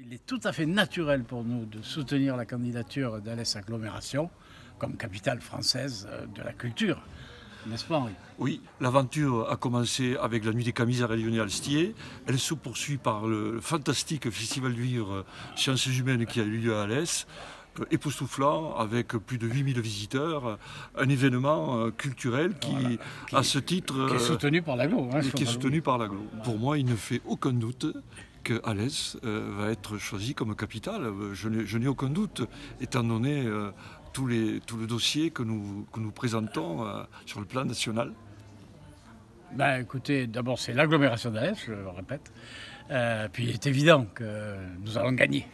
Il est tout à fait naturel pour nous de soutenir la candidature d'Alès Agglomération comme capitale française euh, de la culture. N'est-ce pas Henri? Oui, l'aventure a commencé avec la Nuit des Camises à Lyonnais Alstier. Elle se poursuit par le fantastique Festival du Vivre euh, Sciences Humaines qui a eu lieu à Alès euh, époustouflant, avec plus de 8000 visiteurs, un événement culturel qui, à ce titre... Qui est soutenu par l'aglo. Hein, qui est soutenu par l'aglo. Pour moi, il ne fait aucun doute que Alès euh, va être choisi comme capitale. Euh, je n'ai aucun doute, étant donné euh, tout, les, tout, le dossier que nous, présentons sur le plan national. Ben, écoutez, d'abord c'est l'agglomération d'Alès, je le répète. puis il est évident que nous allons gagner.